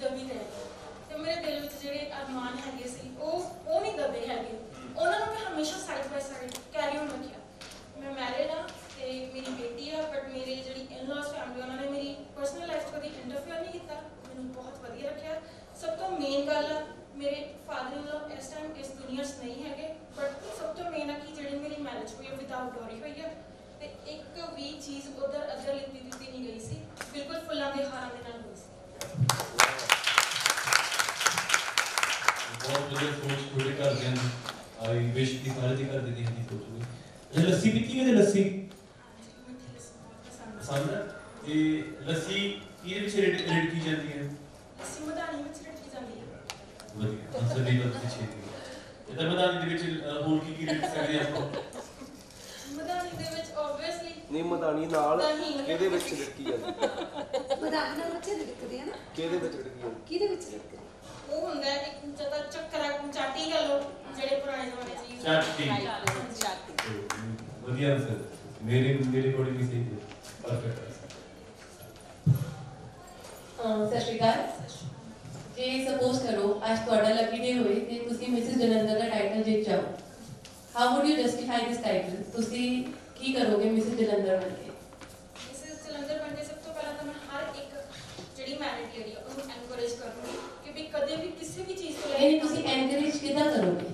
ਦਬੀ ਰਹਿ ਗਈ ਤੇ ਮੇਰੇ ਦਿਲ ਵਿੱਚ ਜਿਹੜੇ ਅਰਮਾਨ ਹੈਗੇ ਸੀ, ਉਹ ਉਹ ਨਹੀਂ ਦਬੇ ਹੈਗੇ। ਉਹਨਾਂ ਨੂੰ ਮੈਂ ਹਮੇਸ਼ਾ side by side carry on ਰੱਖਿਆ। ਮੈਂ ਮੈਰਿਡ ਆ ਤੇ ਮੇਰੀ ਬੇਟੀ ਆ ਬਟ ਮੇਰੇ ਜਿਹੜੀ ਇਨ-ਲਾਸ ਫੈਮਿਲੀ ਉਹਨਾਂ ਨੇ ਮੇਰੀ ਪਰਸਨਲ ਲਾਈਫ 'ਚ ਕਦੀ ਇੰਟਰਫੇਅਰ ਨਹੀਂ ਕੀਤਾ। ਮੈਨੂੰ ਬਹੁਤ ਵਧੀਆ ਰੱਖਿਆ। ਸਭ ਤੋਂ ਮੇਨ ਗੱਲ ਆ, ਮੇਰੇ ਫਾਦਰ ਇਨ ਇਸ ਟਾਈਮ ਇਸ ਦੁਨੀਆ 'ਚ ਨਹੀਂ ਹੈਗੇ ਬਟ ਸਭ ਤੋਂ ਮੇਨ ਆ ਕਿ ਜਿਹੜੀ ਮੇਰੀ ਮੈਰਿਜ ਹੋਈ ਹੈ ਵਿਦਆਊਟ ਡੋਰੀ ਹੋਈ ਹੈ ਤੇ ਇੱਕ ਵੀ ਚੀਜ਼ ਉਧਰ ਅੱਧਰ ਲਿੱਤੀ ਦਿੱਤੀ ਨਹੀਂ ਗਈ ਸੀ। ਬਿਲਕੁਲ ਫੁੱਲਾਂ ਦੇ ਹਾਰਾਂ ਦੇ ਨਾਲ ਹੋਈ ਸੀ ਬਹੁਤ ਵਧੀਆ ਸੋਚ ਤੁਹਾਡੇ ਘਰ ਦੇ ਨੇ ਆਈ ਵਿਸ਼ ਦੀ ਸਾਰੇ ਦੇ ਘਰ ਦੇ ਦੀ ਇਹਦੀ ਸੋਚ ਹੋਈ ਇਹ ਲੱਸੀ ਪੀਤੀ ਹੈ ਤੇ ਲੱਸੀ ਹਾਂਜੀ ਮਿੱਠੀ ਲੱਸੀ ਬਹੁਤ ਪਸੰਦ ਹੈ ਪਸੰਦ ਹੈ ਤੇ ਲੱਸੀ ਕਿਹਦੇ ਵਿੱਚ ਰੇਡ ਰੇਡ ਕੀ ਜਾਂਦੀ ਹੈ ਲੱਸੀ ਮਧਾਣੀ ਵਿੱਚ ਰੱਖੀ ਜਾਂਦੀ ਹੈ ਵਧੀਆ ਅੰਸਰ ਦੀ ਗੱਲ ਪਿੱਛੇ ਇਹ ਤਾਂ ਮੈਦਾਨ ਦੇ ਵਿੱਚ ਅ, ਹੋਰ ਕੀ ਕੀ ਰੇਡ ਸਕਦੇ ਆਪਾਂ ਮਧਾਣੀ ਦੇ ਨਹੀਂ ਮਦਾਨੀ ਨਾਲ। ਕਿਹਦੇ ਵਿੱਚ ਲਟਕੀ ਜਾਂਦੀ ਮਦਾਨ ਨਾਲ ਬੱਚੇ ਲੜਕਦੇ ਆ ਨਾ। ਕਿਹਦੇ ਵਿੱਚ ਲਟਕੀ ਜਾਂਦੀ ਕਿਹਦੇ ਵਿੱਚ ਲੜਕਦੇ ਉਹ ਹੁੰਦਾ ਹੈ ਇੱਕ ਜਦਾ ਚੱਕਰਾ ਚਾਟੀ ਕਹ ਲੋ ਜਿਹੜੇ ਪੁਰਾਣੇ ਜ਼ਮਾਨੇ ਚ use ਚਾਟੀ। ਹਾਂਜੀ। ਵਧੀਆ ਅੰਸਰ ਮੇਰੇ ਮੇਰੇ ਕੋਲ ਵੀ ਸਹੀ ਹੈ ਪਰਫੈਕਟ ਅਹ ਸਤਿ ਸ਼੍ਰੀ ਅਕਾਲ। ਜੇ ਸਪੋਜ਼ ਕਰੋ ਅੱਜ ਤੁਹਾਡਾ ਲੱਕੀ ਡੇ ਹੋਏ ਤੇ ਤੁਸੀਂ ਮਿਸਿਸ ਜਲੰਧਰ ਦਾ ਟਾਈਟਲ ਜਿੱਤ ਜਾਓ। How would you justify this title ਤੁਸੀਂ ਕੀ ਕਰੋਗੇ ਮਿਸਿਸ ਜਲੰਧਰ ਬਣ ਕੇ? ਇਸ ਜਲੰਧਰ ਬਣ ਕੇ ਸਭ ਤੋਂ ਪਹਿਲਾਂ ਤਾਂ ਮੈਂ ਹਰ ਇੱਕ ਜਿਹੜੀ ਮੈਰਿਡ ਲੇਡੀ ਆ ਉਹਨੂੰ ਐਨਕਰੇਜ ਕਰੂੰਗੀ ਕਿ ਵੀ ਕਦੇ ਵੀ ਕਿਸੇ ਵੀ ਚੀਜ਼ ਤੋਂ ਲੈ ਤੁਸੀਂ ਐਨਕਰੇਜ ਕਿੱਦਾਂ ਕਰੋਗੇ?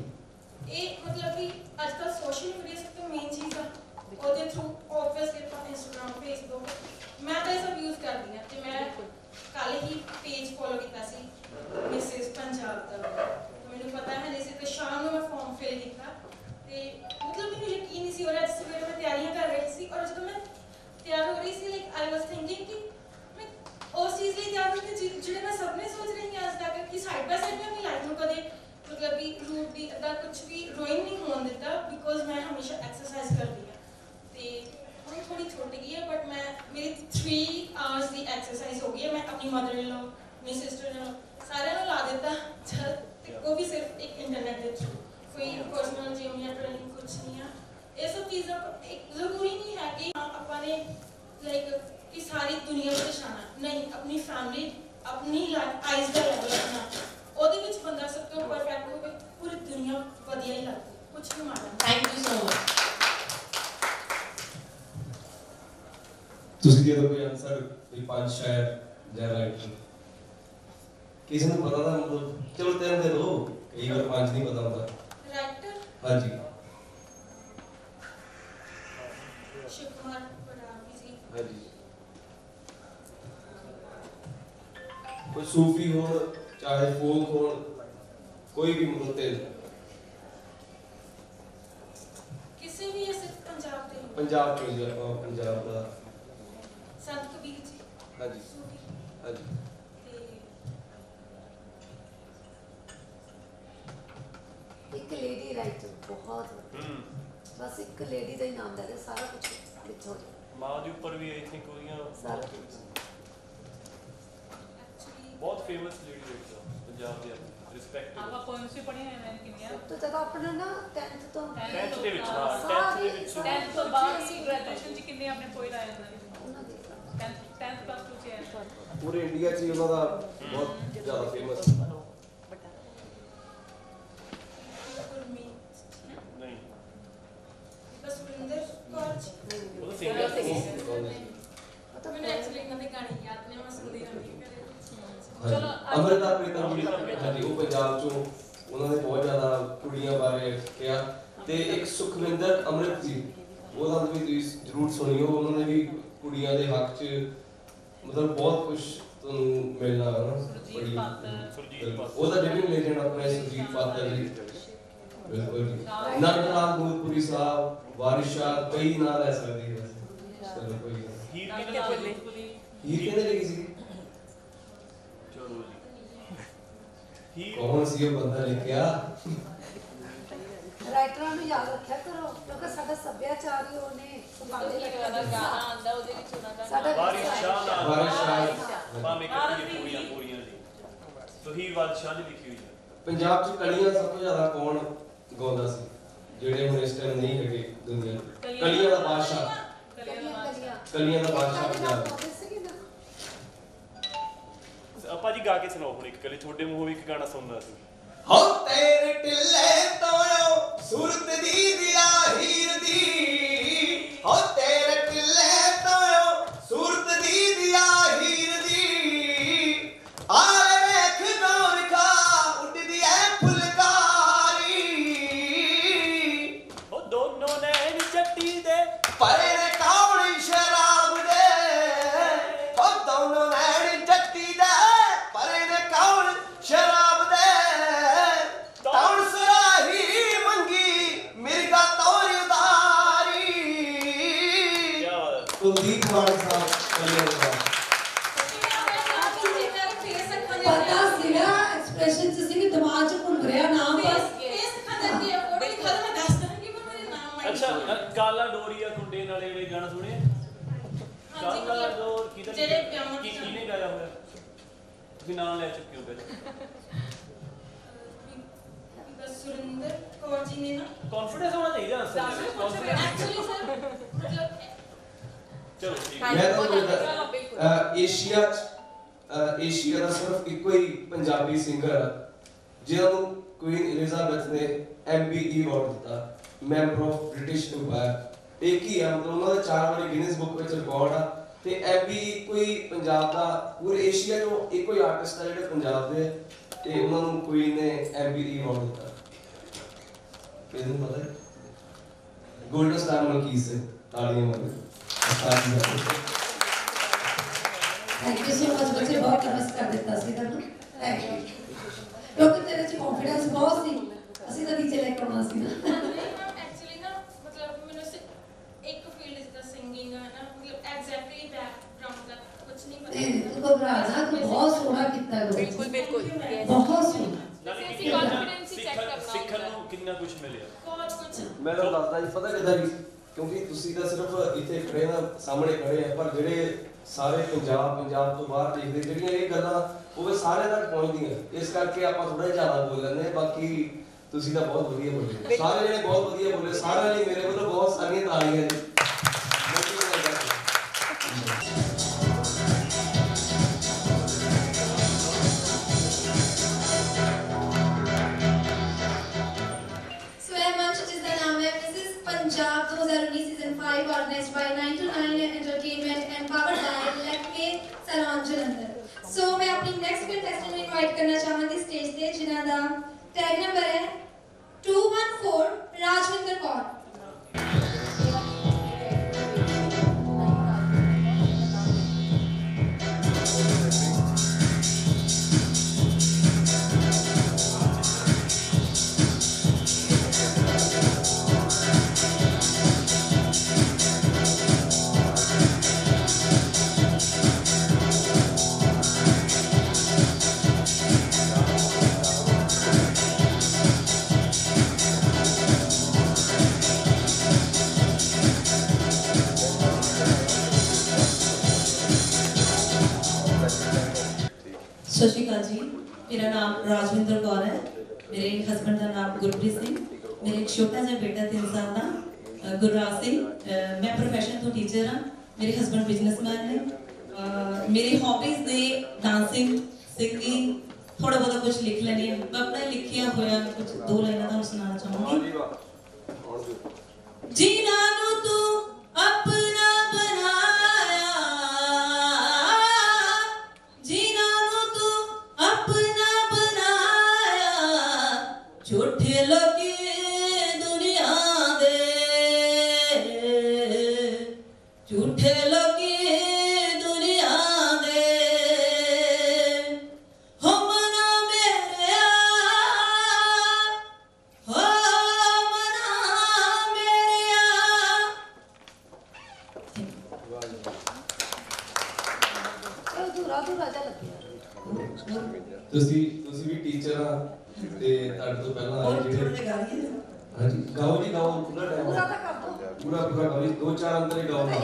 ਇਹ ਮਤਲਬ ਕਿ ਅੱਜ ਕੱਲ੍ਹ ਸੋਸ਼ਲ ਮੀਡੀਆ ਸਭ ਤੋਂ ਮੇਨ ਚੀਜ਼ ਆ। ਉਹਦੇ ਥਰੂ ਆਬਵੀਅਸਲੀ ਆਪਾਂ ਇੰਸਟਾਗ੍ਰam ਫੇਸਬੁੱਕ ਮੈਂ ਤਾਂ ਇਹ ਸਭ ਯੂਜ਼ ਕਰਦੀ ਹਾਂ। ਤੇ ਮੈਂ ਕੱਲ ਹੀ ਪੇਜ ਫੋਲੋ ਕੀਤਾ ਸੀ ਮਿਸਿਸ ਪੰਜਾਬ ਦਾ। ਤੇ ਮੈਨੂੰ ਪਤਾ ਹੈ ਨਹੀਂ ਸੀ ਤੇ ਸ਼ਾਮ ਨੂੰ ਮੈਂ ਫਾਰਮ ਫਿਲ ਕੀਤਾ। ਤੇ ਮਤਲਬ ਮੈਨੂੰ ਯਕੀਨ ਨਹੀਂ ਸੀ ਹੋ ਰਿਹਾ ਜਿਸ ਵੇਲੇ ਮੈਂ ਤਿਆਰੀਆਂ ਕਰ ਰਹੀ ਸੀ ਔਰ ਜਦੋਂ ਮੈਂ ਤਿਆਰ ਹੋ ਰਹੀ ਸੀ ਲਾਈਕ ਆਈ ਵਾਸ ਥਿੰਕਿੰਗ ਕਿ ਮੈਂ ਉਸ ਚੀਜ਼ ਲਈ ਤਿਆਰ ਹਾਂ ਕਿ ਜਿ- ਜਿਹੜੇ ਮੈਂ ਸੁਪਨੇ ਸੋਚ ਰਹੀ ਹਾਂ ਅੱਜ ਤੱਕ ਕਿ ਸਾਈਡ ਬਾਈ ਸਾਈਡ ਮੈਂ ਆਪਣੀ ਲਾਈਫ ਨੂੰ ਕਦੇ ਮਤਲਬ ਵੀ ਰੂਟ ਦੀ ਅਦਾ ਕੁਝ ਵੀ ਰੋਇਨ ਨਹੀਂ ਹੋਣ ਦਿੱਤਾ ਬਿਕੋਜ਼ ਮੈਂ ਹਮੇਸ਼ਾ ਐਕਸਰਸਾਈਜ਼ ਕਰਦੀ ਹਾਂ। ਤੇ ਹੁਣ ਥੋੜੀ ਛੁੱਟ ਗਈ ਹੈ ਬਟ ਮੈਂ, ਮੇਰੀ 3 ਆਵਰਸ ਦੀ ਐਕਸਰਸਾਈਜ਼ ਹੋ ਗਈ ਹੈ। ਮੈਂ ਆਪਣੀ ਮਦਰ ਇਨ ਲਾ ਮੇਰੀ ਸਿਸਟਰ ਇਨ ਲਾ ਸਾਰਿਆਂ ਨੂੰ ਲਾ ਦਿੱਤਾ। ਜਦ ਤੇ ਉਹ ਵੀ ਸਿਰਫ ਇੱਕ ਇੰਟਰਨੈਟ ਦੇ ਥਰੂ ਕੋਈ ਪਰਸਨਲ ਜਿਮ ਜਾਂ ਟ੍ਰੇਨਿੰਗ ਕੁਝ ਨਹੀਂ ਆ। ਇਹ ਸਭ ਚੀਜ਼ਾਂ ਇੱਕ ਜ਼ਰੂਰੀ ਨਹੀਂ ਹੈ ਕਿ ਆਪਾਂ ਨੇ ਲਾਈਕ ਕਿ ਸਾਰੀ ਦੁਨੀਆ ਤੇ ਸ਼ਾਨਾ ਨਹੀਂ ਆਪਣੀ ਫੈਮਿਲੀ ਆਪਣੀ ਲਾਈਫ ਆਈਜ਼ ਦਾ ਲੈਵਲ ਰੱਖਣਾ। ਉਹਦੇ ਵਿੱਚ ਬੰਦਾ ਸਭ ਤੋਂ ਪਰਫੈਕਟ ਹੋਵੇ ਪੂਰੀ ਦੁਨੀਆ ਵਧੀਆ ਹੀ ਲੱਗਦੀ। ਕੁਝ ਨਹੀਂ ਮਾੜਾ। ਥੈਂਕ ਯੂ ਸੋ ਮਚ ਤੁਸੀਂ ਦੇ ਦਿਓ ਕੋਈ ਆਨਸਰ ਕੋਈ ਪੰਜ ਸ਼ਾਇਰ ਜਾਂ ਰਾਈਟਰ ਕਿਸੇ ਨੂੰ ਪਤਾ ਤਾਂ ਮਤਲਬ ਚਲੋ ਤਿੰਨ ਦੇ ਦਿਓ ਕਈ ਵਾਰ ਪੰਜ ਨਹੀਂ ਪਤਾ ਹੁੰਦਾ। ਰਾਈਟਰ ਹਾਂਜੀ ਸ਼ਿਵ ਕੁਮਾਰ ਬਰਾਬੀ ਜੀ ਹਾਂਜੀ ਕੋਈ ਸੂਫੀ ਹੋਣ ਚਾਹੇ ਫੋਕ ਹੋਣ ਕੋਈ ਵੀ ਮਤਲਬ ਤੇ ਕਿਸੇ ਵੀ ਇਸ ਪੰਜਾਬ ਦੇ ਹੋਣ। ਪੰਜਾਬ ਤੋਂ ਜੀ ਆਪਾਂ ਪੰਜਾਬ ਦਾ ਸੰਤ ਕਬੀਰ ਜੀ ਹਾਂਜੀ ਸੂਫੀ ਹਾਂਜੀ ਤੇ ਇੱਕ ਲੇਡੀ ਰਾਈਟਰ ਬਹੁਤ ਵਧੀਆ। ਬਸ ਇੱਕ ਲੇਡੀ ਦਾ ਹੀ ਨਾਮ ਲੈ ਦੇ ਸਾਰਾ ਕੁਝ ਵਿੱਚ ਹੋ ਜਾਏ ਮਾਂ ਦੇ ਉੱਪਰ ਵੀ ਆਈ ਥਿੰਕ ਉਹਦੀਆਂ ਸਾਰਾ ਬਹੁਤ ਕੁਝ ਐਕਚੁਅਲੀ ਬਹੁਤ ਫੇਮਸ ਲੇਡੀ ਰਾਈਟਰ ਪੰਜਾਬ ਦੇ ਆਪਾਂ ਰਿਸਪੈਕਟਡ ਪੋਇਮਸ ਵੀ ਪੜ੍ਹੀਆਂ ਹੋਈਆਂ ਨੇ ਕਿੰਨੀਆਂ? ਸਭ ਤੋਂ ਜ਼ਿਆਦਾ ਆਪਣਾ ਨਾ 10th ਤੋਂ 10th ਦੇ ਵਿੱਚ ਹਾਂ 10th ਸਾਰੇ- ਦੇ ਵਿੱਚ ਸਾਰੇ- 10th ਤੋਂ ਬਾਅਦ ਅਸੀਂ ਗ੍ਰੈਜੂਏਸ਼ਨ ਚ ਕਿੰਨੇ ਆਪਣੇ ਪੋਇਟ ਆਏ ਉਹਨਾਂ ਦੇ? ਉਹਨਾਂ ਦੇ। 10th 10th ਪਲੱਸ 2 ਚ ਪੂਰੇ ਇੰਡੀਆ 'ਚ ਉਹਨਾਂ ਦਾ ਬਹੁਤ ਜ਼ਿਆਦਾ ਫੇਮਸ ਚਲੋ, ਅਮਰਤਾ ਪ੍ਰੀਤਮ ਜੀ ਹਾਂਜੀ ਉਹ ਪੰਜਾਬ ਚੋਂ ਉਹਨਾਂ ਨੇ ਬਹੁਤ ਜ਼ਿਆਦਾ ਕੁੜੀਆਂ ਬਾਰੇ ਕਿਹਾ ਤੇ ਇੱਕ ਸੁਖਵਿੰਦਰ ਅੰਮ੍ਰਿਤ ਜੀ ਉਹਦਾ ਵੀ ਤੁਸੀਂ ਜ਼ਰੂਰ ਸੁਣਿਓ ਉਹਨਾਂ ਨੇ ਵੀ ਕੁੜੀਆਂ ਦੇ ਹੱਕ 'ਚ ਮਤਲਬ ਬਹੁਤ ਕੁਝ ਤੁਹਾਨੂੰ ਮਿਲਣਾ ਹੈ ਨਾ ਸੁਰਜੀਤ ਬੜੀ- ਪਾਤਰ। ਸੁਰਜੀਤ ਪਾਤਰ। ਉਹਦਾ ਡਿਵਿੰਗ ਲੈਜੈਂਡ ਆਪਣਾ ਸੁਰਜੀਤ ਪਾਤਰ ਜੀ ਬਿਲਕੁਲ ਲਾਲ ਨੂਰਪੁਰੀ ਸਾਹਿਬ ਵਾਰਿਸ ਕਈ ਨਾਂ ਲੈ ਸਕਦੇ ਹਾਂ। ਚਲੋ ਕੋਈ। ਹੀਰ ਕਿਹਨੇ ਲਿਖੀ? ਸੀ ਕੌਣ ਸੀ ਉਹ ਬੰਦਾ ਲਿਖਿਆ? ਰਾਈਟਰਾਂ ਨੂੰ ਯਾਦ ਰੱਖਿਆ ਕਰੋ ਕਿਉਂਕਿ ਸਾਡਾ ਸੱਭਿਆਚਾਰ ਹੀ ਉਹਨੇ ਸੰਭਾਲੇ ਰੱਖਿਆ ਦਾ ਗਾਣਾ ਆਂਦਾ ਉਹਦੇ ਵਿੱਚ ਉਹਨਾਂ ਦਾ ਸਾਡਾ ਨਾਲ ਵਾਰਿਸ ਸ਼ਾਹ ਭਾਵੇਂ ਕਿਤੇ ਪੂਰੀਆਂ ਪੂਰੀਆਂ ਜੀ ਸੋ ਹੀਰ ਬਾਦਸ਼ਾਹ ਨੇ ਲਿਖੀ ਹੋਈ ਹੈ ਪੰਜਾਬ 'ਚ ਕਲੀਆਂ ਸਭ ਤੋਂ ਜ਼ਿਆਦਾ ਕੌਣ ਗਾਉਂਦਾ ਸੀ? ਜਿਹੜੇ ਹੁਣ ਇਸ ਟਾਈਮ ਨਹੀਂ ਹੈਗੇ ਦੁਨੀਆ 'ਚ। ਕਲੀਆਂ ਦਾ ਬਾਦਸ਼ਾਹ। ਕਲੀਆਂ ਦਾ ਬਾਦਸ਼ਾਹ ਪੰਜਾਬ। ਆਪਾਂ ਜੀ ਗਾ ਕੇ ਸੁਣਾਓ ਹੁਣ ਇੱਕ ਕਲੇ ਤੁਹਾਡੇ ਮੂੰਹੋਂ ਇੱਕ ਗਾਣਾ ਸੁਣਦਾ ਸੀ। ਹੋ ਤੇਰੇ ਟਿੱਲੇ ਤੋਇਓ ਸੂਰਤ ਦੀ ਦਿਆ ਹੀਰ ਦੀ। ਹੋ ਤੇਰੇ ਕੌਨਫੀਡੈਂਸ ਹੋਣਾ ਚਾਹੀਦਾ ਅਸਲ ਦੇ ਵਿੱਚ confidence- ਐਕਚੁਅਲੀ ਸਰ ਮਤਲਬ ਚਲੋ ਮੈਂ ਤੁਹਾਨੂੰ ਦੱਸਦਾ ਏਸ਼ੀਆ ਚ ਏਸ਼ੀਆ ਦਾ ਸਿਰਫ ਇੱਕੋ ਹੀ ਪੰਜਾਬੀ ਸਿੰਗਰ ਆ ਜਿਹਨਾਂ ਨੂੰ ਕੁਈਨ ਐਲਿਜ਼ਾਬੈਥ ਨੇ ਐਮਬੀਈ ਅਵਾਰਡ ਦਿੱਤਾ ਮੈਂਬਰ ਆਫ ਬ੍ਰਿਟਿਸ਼ ਇੰਪਾਇਰ ਇੱਕ ਹੀ ਆ ਮਤਲਬ ਉਹਨਾਂ ਦਾ ਚਾਰ ਵਾਰੀ ਗਿਨੀਜ਼ ਬੁੱਕ ਵਿੱਚ ਰਿਕਾਰਡ ਆ ਤੇ ਐਮਬੀ ਕੋਈ ਪੰਜਾਬ ਦਾ ਪੂਰੇ ਏਸ਼ੀਆ ਤੋਂ ਇੱਕੋ ਹੀ ਆਰਟਿਸਟ ਆ ਜਿਹੜੇ ਪੰਜਾਬ ਦੇ ਤੇ ਉਹਨਾਂ ਨੂੰ ਕੁਈਨ ਨੇ ਐਮਬੀਈ ਅਵਾਰਡ ਦਿੱਤਾ ਕਿਹਨੂੰ ਪਤਾ ਹੈ ਗੋਲਡਨ ਸਟਾਰ ਮਲਕੀਸ ਸੇ? ਤਾੜੀਆਂ ਮਾਰੋ ਤਾੜੀਆਂ ਥੈਂਕ ਯੂ ਸੋ ਮਚ ਬੱਚੇ ਬਹੁਤ ਨਮਸ ਕਰ ਦਿੱਤਾ ਸੀ ਤੁਹਾਨੂੰ। ਥੈਂਕ ਯੂ ਕਿਉਂਕਿ ਤੇਰੇ ਚ ਕੰਫੀਡੈਂਸ ਬਹੁਤ ਸੀ। ਅਸੀਂ ਤਾਂ ਨੀਚੇ ਲੈ ਕੇ ਆਉਣਾ ਸੀ ਨਾ। ਐਕਚੁਅਲੀ ਨਾ ਮਤਲਬ ਮੈਨੂੰ ਇੱਕ ਫੀਲਡ ਜਿੱਦਾਂ ਸਿੰਗਿੰਗ ਹੈ ਨਾ ਮਤਲਬ ਐਗਜ਼ੈਕਟਲੀ ਬੈਕਗ੍ਰਾਉਂਡ ਦਾ ਕੁਝ ਨਹੀਂ ਪਤਾ। ਨਹੀਂ ਤੂੰ ਘਬਰਾ ਨਾ ਤੂੰ ਬਹੁਤ ਸੋਹਣਾ ਕੀਤਾ ਬਿਲਕੁਲ ਬਿਲਕੁਲ। ਬਹੁਤ ਸੋਹਣਾ। ਅਸੀਂ ਕੀ ਕਿੰਨਾ confidence ਨੂੰ ਕਿੰਨਾ ਕੁਝ ਮਿਲਿਆ? ਬਹੁਤ ਕੁਝ ਮੈਂ ਤਾਂ ਦੱਸਦਾ ਜੀ ਪਤਾ ਕਿੱਦਾਂ ਜੀ? ਕਿਉਂਕਿ ਤੁਸੀਂ ਤਾਂ ਸਿਰਫ ਇੱਥੇ ਖੜੇ ਨਾ ਸਾਹਮਣੇ ਖੜੇ ਆ ਪਰ ਜਿਹੜੇ ਸਾਰੇ ਪੰਜਾਬ ਪੰਜਾਬ ਤੋਂ ਬਾਹਰ ਦੇਖਦੇ ਜਿਹੜੀਆਂ ਇਹ ਗੱਲਾਂ ਉਹ ਸਾਰੇ ਤੱਕ ਪਹੁੰਚਦੀਆਂ। ਇਸ ਕਰਕੇ ਆਪਾਂ ਥੋੜਾ ਜ਼ਿਆਦਾ ਬੋਲ ਲੈਂਦੇ ਬਾਕੀ ਤੁਸੀਂ ਤਾਂ ਬਹੁਤ ਵਧੀਆ ਬੋਲੇ। ਸਾਰੇ ਜਿਹੜੇ ਬਹੁਤ ਵਧੀਆ ਬੋਲੇ ਸਾਰਿਆਂ ਲਈ ਮੇਰੇ ਵੱਲੋਂ ਬਹੁਤ ਸਾਰੀਆਂ ਤਾਲੀਆਂ ਜੀ। ਇਨਵਾਈਟ ਕਰਨਾ ਚਾਹਾਂਗੀ ਸਟੇਜ ਤੇ ਜਿਨ੍ਹਾਂ ਦਾ ਟੈਗ ਨੰਬਰ ਹੈ। ਮੇਰੀ ਹੌਬੀਜ਼ ਨੇ ਡਾਂਸਿੰਗ ਸਿੰਗਿੰਗ ਥੋੜਾ ਬਹੁਤਾ ਕੁਝ ਲਿਖ ਲੈਣੀ ਹੈ ਮੈਂ ਆਪਣਾ ਲਿਖਿਆ ਹੋਇਆ ਕੁਝ ਦੋ ਲਾਈਨਾਂ ਤੁਹਾਨੂੰ ਸੁਣਾਉਣਾ ਚਾਹੂੰਗੀ। ਜੀਨਾ ਜਿਹੜੇ ਜਿਹਾ ਗਾ ਲਈਏ ਹਾਂਜੀ ਗਾਓ ਜੀ ਗਾਓ ਪੂਰਾ ਟਾਈਮ ਪੂਰਾ ਤਾਂ ਕਰ ਦੋ ਪੂਰਾ ਪੂਰਾ ਗਾਓ ਜੀ ਦੋ ਚਾਰ ਅੰਦਰ ਹੀ ਗਾਓ ਨਾ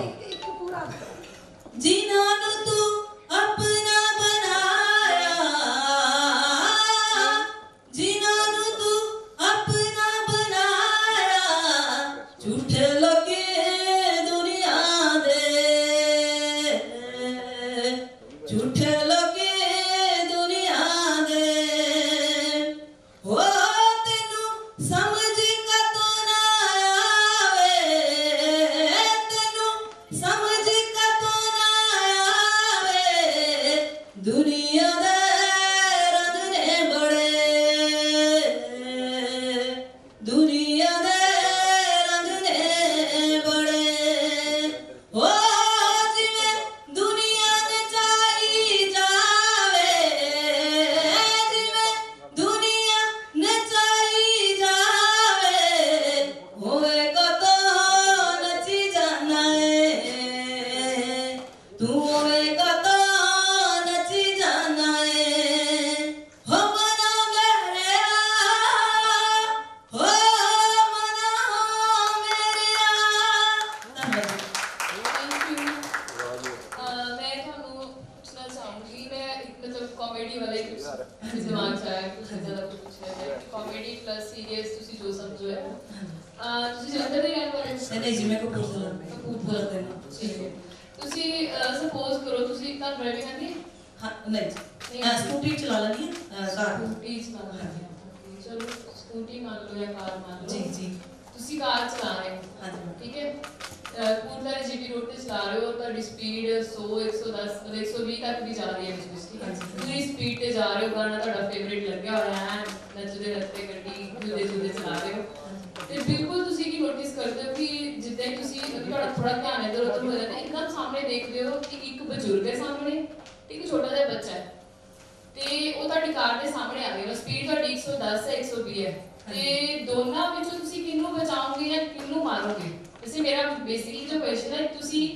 ਮੰਨ ਲਓ ਜੀ ਜੀ। ਤੁਸੀਂ ਕਾਰ ਚਲਾ ਰਹੇ ਹੋ? ਹਾਂਜੀ। ਠੀਕ ਹੈ। ਪੂਰਲਾ ਜੀਪੀ ਰੋਡ ਤੇ ਚਲਾ ਰਹੇ ਹੋ ਤੁਹਾਡੀ ਸਪੀਡ 100 110 ਮਤਲਬ 120 ਤੱਕ ਵੀ ਜਾ ਰਹੀ ਹੈ ਵਿੱਚ ਵਿੱਚ ਠੀਕ ਹੈ। ਪੂਰੀ ਸਪੀਡ ਤੇ ਜਾ ਰਹੇ ਹੋ ਗਾਣਾ ਤੁਹਾਡਾ ਫੇਵਰੇਟ ਲੱਗਿਆ ਹੋਇਆ ਹੈ ਨੱਚਦੇ ਨੱਚਦੇ ਗੱਡੀ ਝੂਲੇ ਝੂਲੇ ਚਲਾ ਰਹੇ ਹੋ। ਤੇ ਬਿਲਕੁਲ ਤੁਸੀਂ ਕੀ ਨੋਟਿਸ ਕਰਦੇ ਹੋ ਕਿ ਜਿੱਦਾਂ ਤੁਸੀਂ ਤੁਹਾਡਾ ਥੋੜਾ ਧਿਆਨ ਇੱਧਰ ਉੱਧਰ ਹੋ ਜਾਂਦਾ ਇੱਕਦਮ ਸਾਹਮਣੇ ਦੇਖਦੇ ਹੋ ਕਿ ਇੱਕ ਬਜ਼ੁਰਗ ਹੈ ਸਾਹਮਣੇ ਤੇ ਇੱਕ ਛੋਟਾ ਜਿਹਾ ਬੱਚਾ ਹੈ। ਤੇ ਉਹ ਤੁਹਾਡੀ ਕਾਰ ਦੇ ਸਾਹਮਣੇ ਆ ਉਹ ਸਪੀਡ ਤੁਹਾਡੀ 110 ਹੈ 120 ਹੈ। ਤੇ ਦੋਨਾਂ ਵਿੱਚੋਂ ਤੁਸੀਂ ਕਿਹਨੂੰ ਬਚਾਓਗੇ ਜਾਂ ਕਿਹਨੂੰ ਮਾਰੋਗੇ? ਵੈਸੇ ਮੇਰਾ ਬੇਸਿਕਲੀ ਜੋ ਕੁਐਸਚਨ ਹੈ ਤੁਸੀਂ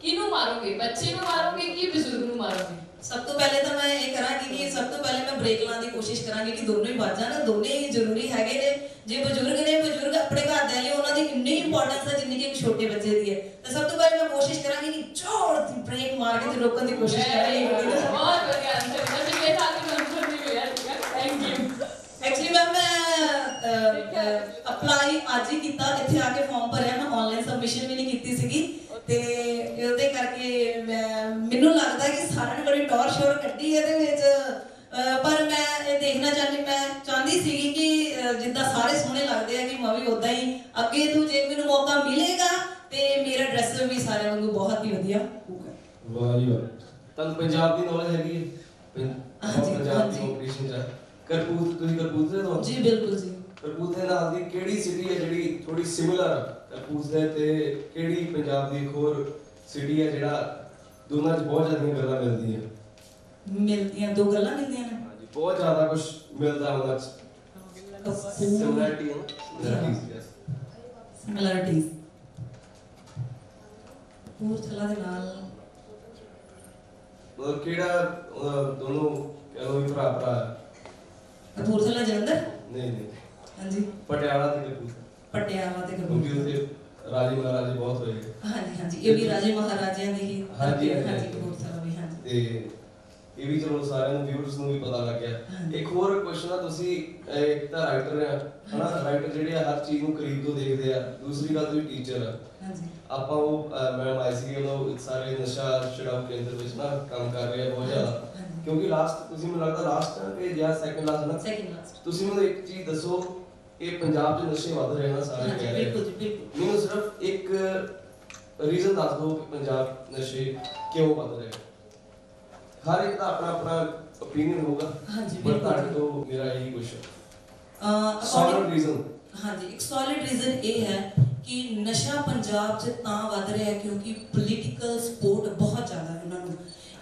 ਕਿਹਨੂੰ ਮਾਰੋਗੇ? ਬੱਚੇ ਨੂੰ ਮਾਰੋਗੇ ਕਿ ਬਜ਼ੁਰਗ ਨੂੰ ਮਾਰੋਗੇ? ਸਭ ਤੋਂ ਪਹਿਲੇ ਤਾਂ ਮੈਂ ਇਹ ਕਰਾਂਗੀ ਕਿ ਸਭ ਤੋਂ ਪਹਿਲੇ ਮੈਂ ਬ੍ਰੇਕ ਲਾਉਣ ਦੀ ਕੋਸ਼ਿਸ਼ ਕਰਾਂਗੀ ਕਿ ਦੋਨੋਂ ਹੀ ਵੱਜ ਜਾਣ। ਦੋਨੇ ਹੀ ਜ਼ਰੂਰੀ ਹੈਗੇ ਨੇ। ਜੇ ਬਜ਼ੁਰਗ ਨੇ ਬਜ਼ੁਰਗ ਆਪਣੇ ਘਰ ਦੇ ਲਈ ਉਹਨਾਂ ਦੀ ਕਿੰਨੀ ਇੰਪੋਰਟੈਂਸ ਹੈ ਜਿੰਨੀ ਕਿ ਇੱਕ ਛੋਟੇ ਬੱਚੇ ਦੀ ਹੈ। ਤਾਂ ਸਭ ਤੋਂ ਪਹਿਲੇ ਮੈਂ ਕੋਸ਼ਿਸ਼ ਕਰਾਂਗੀ ਕਿ ਜ਼ੋਰ ਦੀ ਬ੍ਰੇਕ ਮਾਰ ਕੇ ਤੇ ਰੋਕਣ ਦੀ ਕੋਸ਼ਿਸ਼ ਕਰਾਂਗੀ। ਬਹੁਤ ਵਧੀਆ ਆਨਸਰ ਹੈ ਮੈਂ ਇਹ ਤਾਂ ਕਿ ਆਨਸਰ ਨਹੀਂ ਮਿਲਿਆ ਥੈਂਕ ਯੂ ਐਕਚੁਅਲੀ ਮੈਮ ਮੈਂ ਅਪਲਾਈ ਅੱਜ ਹੀ ਕੀਤਾ ਇੱਥੇ ਆ ਕੇ ਫਾਰਮ ਭਰਿਆ। ਮੈਂ ਆਨਲਾਈਨ ਸਬਮਿਸ਼ਨ ਵੀ ਨਹੀਂ ਕੀਤੀ ਸੀਗੀ। ਤੇ ਉਹਦੇ ਕਰਕੇ ਮੈਨੂੰ ਲੱਗਦਾ ਕਿ ਸਾਰਿਆਂ ਨੇ ਬੜੀ ਟੌਰ ਸ਼ੋਰ ਕੱਢੀ ਇਹਦੇ ਵਿੱਚ। ਪਰ ਮੈਂ ਇਹ ਦੇਖਣਾ ਚਾਹੁੰਦੀ ਮੈਂ ਚਾਹੁੰਦੀ ਸੀਗੀ ਕਿ ਜਿੱਦਾਂ ਸਾਰੇ ਸੋਹਣੇ ਲੱਗਦੇ ਆ ਕਿ ਮੈਂ ਵੀ ਉਦਾਂ ਹੀ ਅੱਗੇ ਤੋਂ ਜੇ ਮੈਨੂੰ ਮੌਕਾ ਮਿਲੇਗਾ ਤੇ ਮੇਰਾ ਡਰੈਸ ਵੀ ਸਾਰਿਆਂ ਵਾਂਗੂ ਬਹੁਤ ਹੀ ਵਧੀਆ ਹੋਊਗਾ। ਵਾਹ ਜੀ ਵਾਹ। ਤੁਹਾਨੂੰ ਪੰਜਾਬ ਦੀ ਨੌਲੇਜ ਹੈਗੀ ਹੈ? ਪੰਜਾਬ ਦੀ। ਆਪਰੇਸ਼ਨ ਚ। ਕਰਪੂਤ ਤੁਸੀਂ ਕਰਪੂਤਲੇ ਤੋਂ ਜੀ ਬਿਲਕੁਲ ਜੀ। ਕਰਪੂਤਲੇ ਨਾਲ ਦੀ ਕਿਹੜੀ ਸਿਟੀ ਹੈ ਜਿਹੜੀ ਥੋੜੀ ਸਿਮਿਲਰ ਕਰਪੂਤਲੇ ਤੇ ਕਿਹੜੀ ਪੰਜਾਬ ਦੀ ਇੱਕ ਹੋਰ ਸਿਟੀ ਹੈ ਜਿਹੜਾ ਦੋਨਾਂ 'ਚ ਬਹੁਤ ਜ਼ਿਆਦੀਆਂ ਗੱਲਾਂ ਮਿਲਦੀਆਂ? ਮਿਲਦੀਆਂ ਦੋ ਗੱਲਾਂ ਮਿਲਦੀਆਂ ਨੇ। ਹਾਂਜੀ ਬਹੁਤ ਜ਼ਿਆਦਾ ਕੁਝ ਮਿਲਦਾ ਉਹਨਾਂ 'ਚ। ਸਿਮਿਲੈਰਿਟੀ ਹੈ। similarities ਕਪੂਰਥਲਾ ਦੇ ਨਾਲ। ਮਤਲਬ ਕਿਹੜਾ ਦੋਨੋਂ ਕਹਿੰਦੇ ਵੀ ਭਰਾ ਭਰਾ ਹੈ? ਕਪੂਰਥਲਾ ਜਲੰਧਰ? ਨਹੀਂ ਨਹੀਂ। ਹਾਂਜੀ। ਪਟਿਆਲਾ ਤੇ ਕਰਪੂਤਲਾ ਪਟਿਆਲਾ ਤੇ ਕਿਉਂਕਿ ਕਪੂਰਥਲਾ ਉੱਥੇ ਰਾਜੇ ਮਹਾਰਾਜੇ ਬਹੁਤ ਹੋਏ ਹਾਂਜੀ ਹਾਂਜੀ। ਇਹ ਵੀ ਰਾਜੇ ਮਹਾਰਾਜਿਆਂ ਦੀ ਹੀ ਹਾਂਜੀ, ਹਾਂਜੀ। ਕਪੂਰਥਲਾ ਵੀ ਹਾਂਜੀ। ਤੇ ਇਹ ਵੀ ਚਲੋ ਸਾਰਿਆਂ ਨੂੰ ਵਿਊਅਰਸ ਨੂੰ ਵੀ ਪਤਾ ਲੱਗ ਗਿਆ। ਇੱਕ ਹੋਰ ਕੁਐਸਚਨ ਆ ਤੁਸੀਂ ਅਹ, ਇੱਕ ਤਾਂ ਰਾਈਟਰ ਆ ਹਨਾ? ਰਾਈਟਰ ਜਿਹੜੇ ਆ ਹਰ ਚੀਜ਼ ਨੂੰ ਕਰੀਬ ਤੋਂ ਦੇਖਦੇ ਆ। ਦੂਸਰੀ ਗੱਲ ਤੁਸੀਂ ਟੀਚਰ ਆ। ਹਾਂਜੀ। ਆਪਾਂ ਉਹ ਮੈਡਮ ਆਈ ਸੀ ਉਹ ਸਾਰੇ ਨਸ਼ਾ ਛਡਾਊ ਕੇਂਦਰ ਵਿੱਚ ਨਾ ਕੰਮ ਕਰ ਰਹੇ ਆ ਬਹੁਤ ਜ਼ਿਆਦਾ। ਹਾਂਜੀ। ਕਿਉਂਕਿ ਲਾਸਟ ਤੁਸੀਂ ਮੈਨੂੰ ਲੱਗਦਾ ਲਾਸਟ ਕਿ ਜਾਂ ਸੈਕੰਡ ਲਾਸਟ ਨਾ ਸੈਕਿੰਡ ਲਾਸਟ ਤੁਸੀਂ ਮੈਨੂੰ ਇੱਕ ਚੀਜ਼ ਦੱਸੋ ਇਹ ਪੰਜਾਬ 'ਚ ਨਸ਼ੇ ਵੱਧ ਰਹੇ ਨਾ ਸਾਰੇ ਕਹਿ ਰਹੇ ਬਿਲਕੁਲ ਬਿਲਕੁਲ। ਮੈਨੂੰ ਸਿਰਫ ਇੱਕ ਰੀਜ਼ਨ ਦੱਸ ਦਿਓ ਕਿ ਪੰਜਾਬ ਨਸ਼ੇ ਕਿਉਂ ਵੱਧ ਰਹੇ ਹਰ ਇੱਕ ਦਾ ਆਪਣਾ ਆਪਣਾ ਓਪੀਨੀਅਨ ਹੋਗਾ ਹਾਂਜੀ ਪਰ ਤੁਹਾਡੇ ਤੋਂ ਮੇਰਾ ਇਹੀ ਕੁਐਸਚਨ ਅਹ ਸੋਲਿਡ ਰੀਜ਼ਨ ਹਾਂਜੀ ਇੱਕ ਸੋਲਿਡ ਰੀਜ਼ਨ ਇਹ ਹੈ ਕਿ ਨਸ਼ਾ ਪੰਜਾਬ 'ਚ ਤਾਂ ਵੱਧ ਰਿਹਾ ਕਿਉਂਕਿ ਪੋਲੀਟੀਕਲ ਸਪੋਰਟ ਬਹੁਤ ਜ਼ਿਆਦਾ ਹੈ।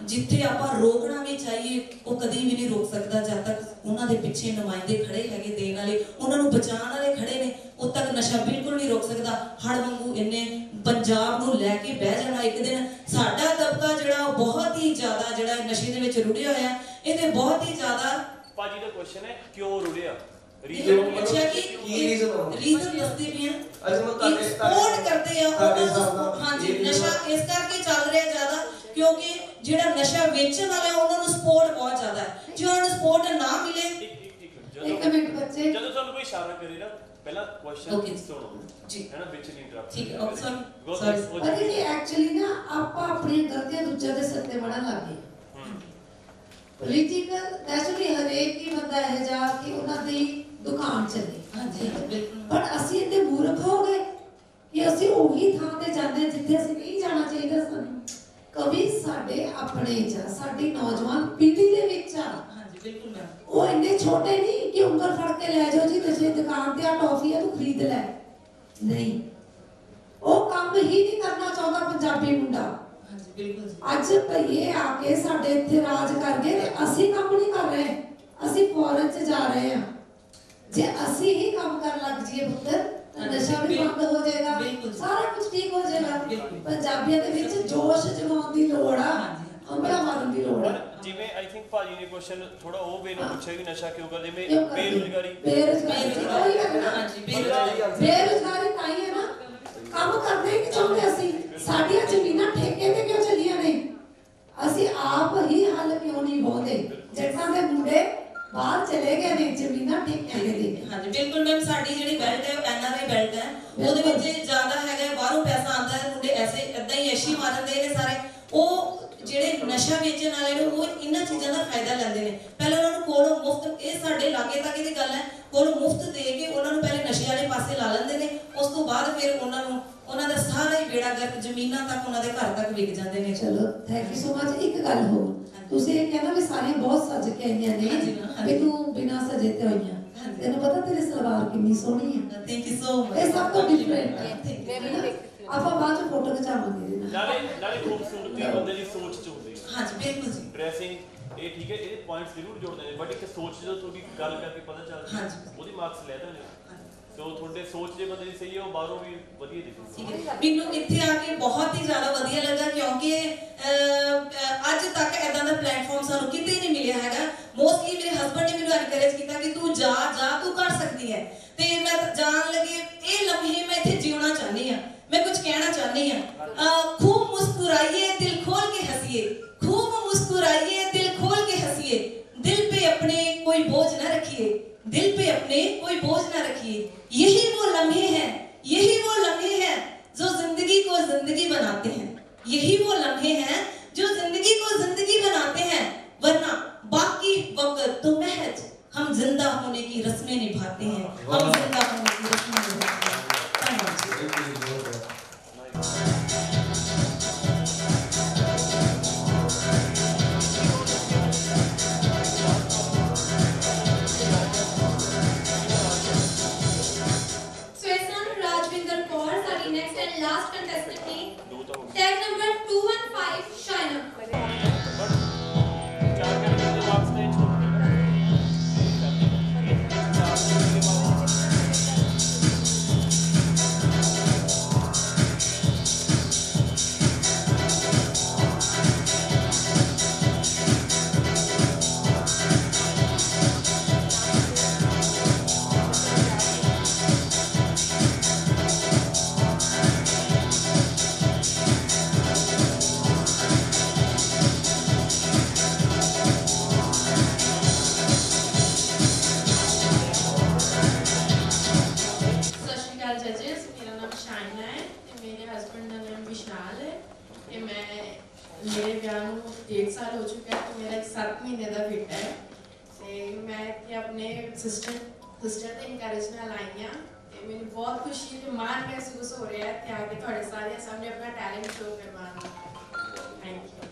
ਜਿੱਥੇ ਆਪਾਂ ਰੋਕਣਾ ਵੀ ਚਾਹੀਏ ਉਹ ਕਦੀ ਵੀ ਨਹੀਂ ਰੋਕ ਸਕਦਾ ਜਦ ਤੱਕ ਉਹਨਾਂ ਦੇ ਪਿੱਛੇ ਨੁਮਾਇੰਦੇ ਖੜੇ ਹੈਗੇ ਦੇਣ ਵਾਲੇ ਉਹਨਾਂ ਨੂੰ ਬਚਾਉਣ ਵਾਲੇ ਖੜੇ ਨੇ ਉਦ ਤੱਕ ਨਸ਼ਾ ਬਿਲਕੁਲ ਨਹੀਂ ਰੋਕ ਸਕਦਾ। ਹੜ ਵਾਂਗੂ ਇੰਨੇ ਪੰਜਾਬ ਨੂੰ ਲੈ ਕੇ ਬਹਿ ਜਾਣਾ ਇੱਕ ਦਿਨ ਤਬਕਾ ਜਿਹੜਾ ਉਹ ਬਹੁਤ ਹੀ ਜ਼ਿਆਦਾ ਜਿਹੜਾ ਨਸ਼ੇ ਦੇ ਵਿੱਚ ਰੁੜਿਆ ਹੋਇਆ ਇਹਦੇ ਬਹੁਤ ਹੀ ਜ਼ਿਆਦਾ ਭਾਜੀ ਦਾ ਕੁਐਸਚਨ ਹੈ ਕਿਉਂ ਰੁੜਿਆ? ਰੀਜ਼ਨ ਪੁੱਛਿਆ ਕਿ? ਰੀਜ਼ਨ ਦੱਸਦੇ ਵੀ ਆ। ਅੱਜ ਮੈਂ ਤੁਹਾਡੇ ਸਪੋਰਟ ਕਰਦੇ ਆ ਹਾਂਜੀ ਨਸ਼ਾ ਇਸ ਕਰਕੇ ਚੱਲ ਰਿਹਾ ਜ਼ਿਆਦਾ ਕਿਉਂਕਿ ਜਿਹੜਾ ਨਸ਼ਾ ਵੇਚਣ ਵਾਲੇ ਉਹਨਾਂ ਨੂੰ ਸਪੋਰਟ ਬਹੁਤ ਜ਼ਿਆਦਾ ਹੈ। ਜੇ ਉਹਨਾਂ ਨੂੰ ਸਪੋਰਟ ਨਾ ਮਿਲੇ ਇੱਕ ਮਿੰਟ ਬੱਚੇ। ਜਦੋਂ ਤੁਹਾਨੂੰ ਕੋਈ ਇਸ਼ਾਰਾ ਕਰੇ ਨਾ ਪਹਿਲਾਂ ਕੁਐਸਚਨ. ਸੁਣੋ। ਜੀ। ਹੈ ਨਾ ਵਿੱਚ ਨਹੀਂ ਇੰਟਰਪਟ ਠੀਕ ਹੈ. ਉਹ ਪਤਾ ਜਿਹੜੀ- ਕੀ ਐਕਚੁਅਲੀ ਨਾ ਆਪਾਂ ਆਪਣੀਆਂ ਗਲਤੀਆਂ ਦੂਜਿਆਂ ਦੇ ਸਿਰ ਤੇ ਵੜਨ ਲੱਗ ਗਏ। ਪੋਲੀਟੀਕਲ ਨੈਚੁਰਲੀ ਹਰੇਕ ਹੀ ਬੰਦਾ ਇਹ ਜਾ ਕਿ ਉਹਨਾਂ ਦੀ ਦੁਕਾਨ ਚੱਲੇ। ਹਾਂਜੀ ਬਿਲਕੁਲ। ਪਰ ਅਸੀਂ ਇੰਨੇ ਮੂਰਖ ਹੋ ਗਏ ਕਿ ਅਸੀਂ ਉਹੀ ਥਾਂ ਤੇ ਜਾਂਦੇ ਜਿੱਥੇ ਅਸੀਂ ਨਹੀਂ ਜਾਣਾ ਚਾਹੀਦਾ ਸਾਨੂੰ। ਕਵੀ ਸਾਡੇ ਆਪਣੇ ਚ ਆ, ਸਾਡੀ ਨੌਜਵਾਨ ਪੀੜ੍ਹੀ ਦੇ ਵਿੱਚ ਆ। ਹਾਂਜੀ ਬਿਲਕੁਲ ਮੈਮ। ਉਹ ਇੰਨੇ ਛੋਟੇ ਨਹੀਂ ਕਿ ਉਂਗਲ ਫੜ ਕੇ ਲੈ ਜਾਓ ਜੀ ਤੁਸੀਂ ਦੁਕਾਨ ਤੇ ਆ ਟੌਫੀ ਆ ਤੂੰ ਖਰੀਦ ਲੈ। ਨਹੀਂ। ਉਹ ਕੰਮ ਹੀ ਨਹੀਂ ਕਰਨਾ ਚਾਹੁੰਦਾ ਪੰਜਾਬੀ ਮੁੰਡਾ। ਹਾਂਜੀ ਬਿਲਕੁਲ ਜੀ। ਅੱਜ ਭਈਏ ਆ ਕੇ ਸਾਡੇ ਇੱਥੇ ਰਾਜ ਕਰ ਗਏ ਤੇ ਅਸੀਂ ਕੰਮ ਨਹੀਂ ਕਰ ਰਹੇ। ਅਸੀਂ ਫੋਰਨ 'ਚ ਜਾ ਰਹੇ ਹਾਂ ਜੇ ਅਸੀਂ ਹੀ ਕੰਮ ਕਰਨ ਲੱਗ ਜਾਈਏ ਪੁੱਤਰ ਤਾਂ ਨਸ਼ਾ ਵੀ ਬੰਦ ਹੋ ਜਾਏਗਾ। ਬਿਲਕੁਲ। ਸਾਰਾ ਕੁਝ ਠੀਕ ਹੋ ਜਾਏਗਾ। ਬਿਲਕੁਲ। ਪੰਜਾਬੀਆਂ ਦੇ ਵਿੱਚ ਜੋਸ਼ ਜਗਾਉਣ ਦੀ ਲੋੜ ਆ। ਹਾਂਜੀ। ਹੰਬਲਾ ਮਾਰਨ ਦੀ ਲੋੜ ਆ। ਪਰ ਜਿਵੇਂ ਆਈ ਥਿੰਕ ਭਾਜੀ ਨੇ ਕੁਐਸਚਨ ਥੋੜਾ ਉਹ ਵੇ ਨੂੰ ਪੁੱਛਿਆ ਵੀ ਨਸ਼ਾ ਕਿਉਂ ਕਰ ਜਿਵੇਂ ਕਿਉਂ ਕਰਦੇ? ਬੇਰੁਜ਼ਗਾਰੀ। ਬੇਰੁਜ਼ਗਾਰੀ। ਉਹੀ ਹੈ ਨਾ। ਹਾਂਜੀ ਬੇਰੁਜ਼ਗਾਰੀ। ਬੇਰੁਜ਼ਗਾਰੀ ਤਾਂ ਹੀ ਹੈ ਨਾ। ਕੰਮ ਕਰਦੇ ਹੀ ਨਹੀਂ ਚਾਹੁੰਦੇ ਅਸੀਂ। ਸਾਡੀਆਂ ਜ਼ਮੀਨਾਂ ਠੇਕੇ ਤੇ ਕਿਉਂ ਚਲੀਆਂ ਨੇ ਅਸੀਂ ਆਪ ਹੀ ਹੱਲ ਕਿਉਂ ਨਹੀਂ ਬੋਲਦੇ ਜੱਟਾਂ ਦੇ ਮੁੰਡੇ ਬਾਹਰ ਚਲੇ ਗਏ ਨੇ ਜ਼ਮੀਨਾਂ ਠੇਕਿਆਂ ਤੇ ਦੇ ਕੇ ਹਾਂਜੀ ਬਿਲਕੁਲ ਮੈਮ ਸਾਡੀ ਜਿਹੜੀ ਬੈਲਟ ਹੈ ਐਨ ਆਰ ਆਈ ਬੈਲਟ ਹੈ। ਉਹਦੇ ਵਿੱਚ ਜ਼ਿਆਦਾ ਹੈਗਾ ਬਾਹਰੋਂ ਪੈਸਾ ਆਉਂਦਾ ਹੈ ਮੁੰਡੇ ਐਸੇ ਇਦਾਂ ਹੀ ਐਸ਼ੀ ਮਾਰਦੇ ਨੇ ਸਾਰੇ। ਉਹ ਜਿਹੜੇ ਨਸ਼ਾ ਵੇਚਣ ਵਾਲੇ ਨੇ ਉਹ ਇਹਨਾਂ ਚੀਜ਼ਾਂ ਦਾ ਫਾਇਦਾ ਲੈਂਦੇ ਨੇ। ਪਹਿਲਾਂ ਉਹਨਾਂ ਨੂੰ ਕੋਲੋਂ ਮੁਫਤ ਇਹ ਸਾਡੇ ਲਾਗੇ ਤੱਕ ਦੀ ਗੱਲ ਹੈ ਕੋਲੋਂ ਮੁਫਤ ਦੇ ਕੇ ਉਹਨਾਂ ਨੂੰ ਪਹਿਲੇ ਨਸ਼ੇ ਵਾਲੇ ਪਾਸੇ ਲਾ ਲੈਂਦੇ ਨੇ। ਉਸ ਤੋਂ ਬਾਅਦ ਫਿਰ ਉਹਨਾਂ ਨੂੰ ਉਹਨਾਂ ਦਾ ਸਾਰਾ ਹੀ ਬੇੜਾ ਗਰਕ ਜ਼ਮੀਨਾਂ ਤੱਕ ਉਹਨਾਂ ਦੇ ਘਰ ਤੱਕ ਵਿਕ ਜਾਂਦੇ ਨੇ। ਚਲੋ ਥੈਂਕ ਯੂ ਸੋ ਮਚ ਇੱਕ ਗੱਲ ਹੋਰ। ਤੁਸੀਂ ਇਹ ਕਹਿੰਦਾ ਵੀ ਸਾਰੀਆਂ ਬਹੁਤ ਸੱਜ ਕੇ ਆਈਆਂ ਨੇ। ਵੀ ਤੂੰ ਬਿਨਾਂ ਸਜੇ ਤੇ ਹੋਈਆਂ। ਤੈਨੂੰ ਪਤਾ ਤੇਰੀ ਸਲਵਾਰ ਕਿੰਨੀ ਸੋਹਣੀ ਹੈ। ਥੈਂਕ ਯੂ ਸੋ ਮਚ ਇਹ ਸਭ ਤੋਂ ਡਿਫਰੈਂਟ ਹੈ। ਆਪਾਂ ਬਾਅਦ ਚ ਫੋਟੋ ਖਿਚਾਵਾਂਗੇ ਇਹਦੇ ਨਾਲ। ਨਾਲੇ ਨਾਲੇ ਖੂਬਸੂਰਤੀ ਬੰਦੇ ਦੀ ਸੋਚ ਚ ਹੁੰਦੀ ਹੈ। ਹਾਂਜੀ ਬਿਲਕੁਲ ਜੀ। ਡਰੈਸਿੰਗ ਇਹ ਠੀਕ ਹੈ ਇਹ ਪੁਆਇੰਟਸ ਜ਼ਰੂਰ ਜੋੜਦੇ ਨੇ ਬਟ ਇੱਕ ਸੋਚ ਜਦੋਂ ਤੁਹਾਡੀ ਗੱਲ ਕਰਕੇ ਪਤਾ ਚੱਲਦਾ ਹਾਂਜੀ। ਉਹਦੀ ਮਾਰਕਸ ਲੈ ਦਿੰਦੇ ਸੋ ਤੁਹਾਡੇ ਸੋਚ ਜੇ ਬੰਦੇ ਦੀ ਸਹੀ ਹੈ ਉਹ ਬਾਹਰੋਂ ਵੀ ਵਧੀਆ ਦਿਖੂਗੀ ਠੀਕ ਹੈ ਮੈਨੂੰ ਇੱਥੇ ਆ ਕੇ ਬਹੁਤ ਹੀ ਜ਼ਿਆਦਾ ਵਧੀਆ ਲੱਗਾ ਕਿਉਂਕਿ ਅਹ, ਅਹ, ਅੱਜ ਤੱਕ ਐਦਾਂ ਦਾ ਪਲੇਟਫਾਰਮ ਸਾਨੂੰ ਕਿਤੇ ਨਹੀਂ ਮਿਲਿਆ ਹੈਗਾ ਮੋਸਟਲੀ ਮੇਰੇ ਹਸਬੰਡ ਨੇ ਮੈਨੂੰ ਐਨਕਰੇਜ ਕੀਤਾ ਕਿ ਤੂੰ ਜਾ ਜਾ ਤੂੰ ਕਰ ਸਕਦੀ ਹੈ ਤੇ ਮੈਂ ਤਾਂ ਜਾਣ ਲੱਗੇ ਇਹ ਲਮਹੇ ਮੈਂ ਇੱਥੇ ਜਿਉਣਾ ਚਾਹਨੀ ਆ ਮੈਂ ਕੁਝ ਕਹਿਣਾ ਚਾਹਨੀ ਆ खूब मुस्कुराइए दिल खोल के हंसिए खूब मुस्कुराइए दिल खोल के हंसिए दिल पे अपने कोई बोझ न रखिए दिल पे अपने कोई बोझ न रखिए यही वो लम्हे हैं यही वो लम्हे हैं जो ज़िंदगी को ज़िंदगी बनाते हैं। यही वो लम्हे हैं जो ज़िंदगी को ज़िंदगी बनाते हैं वरना बाकी वक्त तो महज हम ज़िंदा होने की रस्में निभाते हैं। हम ज़िंदा 1 ਸਾਲ ਹੋ ਚੁੱਕਾ ਹੈ ਤੇ ਮੇਰਾ ਇੱਕ 7 ਮਹੀਨੇ ਦਾ ਬੇਟਾ ਹੈ ਤੇ ਮੈਂ ਇੱਥੇ ਆਪਣੇ ਸਿਸਟਰ ਸਿਸਟਰ ਦੇ ਇਨਕਰੇਜ ਨਾਲ ਆਈ ਹਾਂ ਤੇ ਮੈਨੂੰ ਬਹੁਤ ਖੁਸ਼ੀ ਤੇ ਮਾਣ ਮਹਿਸੂਸ ਹੋ ਰਿਹਾ ਹੈ ਇੱਥੇ ਆ ਕੇ ਤੁਹਾਡੇ ਸਾਰਿਆਂ ਸਾਹਮਣੇ ਆਪਣਾ ਟੈਲੈਂਟ ਸ਼ੋਅ ਕਰਵਾਉਣ ਦਾ ਥੈਂਕ ਯੂ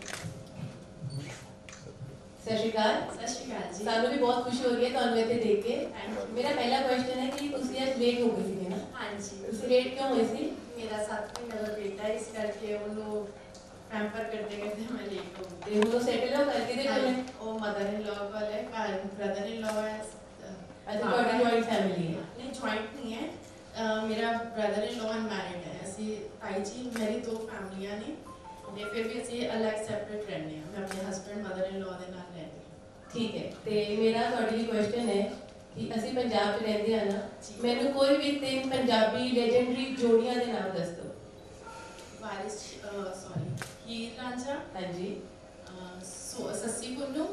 ਸਤਿ ਸ਼੍ਰੀ ਅਕਾਲ ਸਤਿ ਸ਼੍ਰੀ ਅਕਾਲ ਜੀ ਸਾਨੂੰ ਵੀ ਬਹੁਤ ਖੁਸ਼ੀ ਹੋ ਰਹੀ ਹੈ ਤੁਹਾਨੂੰ ਇੱਥੇ ਦੇਖ ਕੇ Thank you. ਮੇਰਾ ਪਹਿਲਾ ਕੁਐਸਚਨ ਹੈ ਕਿ ਤੁਸੀਂ ਅੱਜ ਲੇਟ ਹੋ ਗਏ ਸੀਗੇ ਨਾ ਹਾਂਜੀ ਤੁਸੀਂ ਲੇਟ ਕਿਉਂ ਹੋਏ ਸੀ ਮੇਰਾ 7 ਮਹੀਨੇ ਦਾ ਬੇਟਾ ਹੈ, ਇਸ ਕਰਕੇ ਉਹਨੂੰ ਪੈਂਪਰ ਕਰਦੇ ਕਰਦੇ ਮੈਂ ਲੇਟ ਹੋ ਗਈ ਤੇ ਹੁਣ ਉਹ ਸੈਟਲ ਹੋ ਕਰਕੇ ਦੇ ਕੋਲ ਹੈ ਉਹ ਮਦਰ ਇਨ ਲਾਅ ਕੋਲ ਹੈ ਘਰ ਬ੍ਰਦਰ ਇਨ ਲਾਅ ਹੈ ਅੱਛਾ ਤੁਹਾਡੀ ਜੁਆਇੰਟ ਫੈਮਿਲੀ ਹੈ ਨਹੀਂ ਜੁਆਇੰਟ ਨਹੀਂ ਹੈ ਅਹ ਮੇਰਾ ਬ੍ਰਦਰ ਇਨ ਲਾਅ ਅਨਮੈਰਿਡ ਹੈ ਅਸੀਂ ਤਾਈ ਜੀ ਮੇਰੀ ਦੋ ਫੈਮਲੀਆਂ ਨੇ ਤੇ ਫਿਰ ਵੀ ਅਸੀਂ ਅਲੱਗ ਸੈਪਰੇਟ ਰਹਿੰਦੇ ਹਾਂ ਮੈਂ ਆਪਣੇ ਹਸਬੰਡ ਮਦਰ ਇਨ ਲਾਅ ਦੇ ਨਾਲ ਰਹਿੰਦੀ ਹਾਂ ਠੀਕ ਹੈ ਤੇ ਮੇਰਾ ਤੁਹਾਡੇ ਲਈ ਕੁਐਸਚਨ ਹੈ ਕਿ ਅਸੀਂ ਪੰਜਾਬ 'ਚ ਰਹਿੰਦੇ ਹਾਂ ਨਾ ਮੈਨੂੰ ਕੋਈ ਵੀ ਤਿੰਨ ਪੰਜਾਬੀ ਲੈਜੈਂਡਰੀ ਜੋੜੀਆਂ ਦੇ ਨਾਮ ਦੱਸ ਦਿਓ ਵਾਰਿਸ ਸੌਰੀ ਹੀਰ ਰਾਂਝਾ। ਹਾਂਜੀ। ਸੋ- ਸੱਸੀ ਪੁੰਨੂ।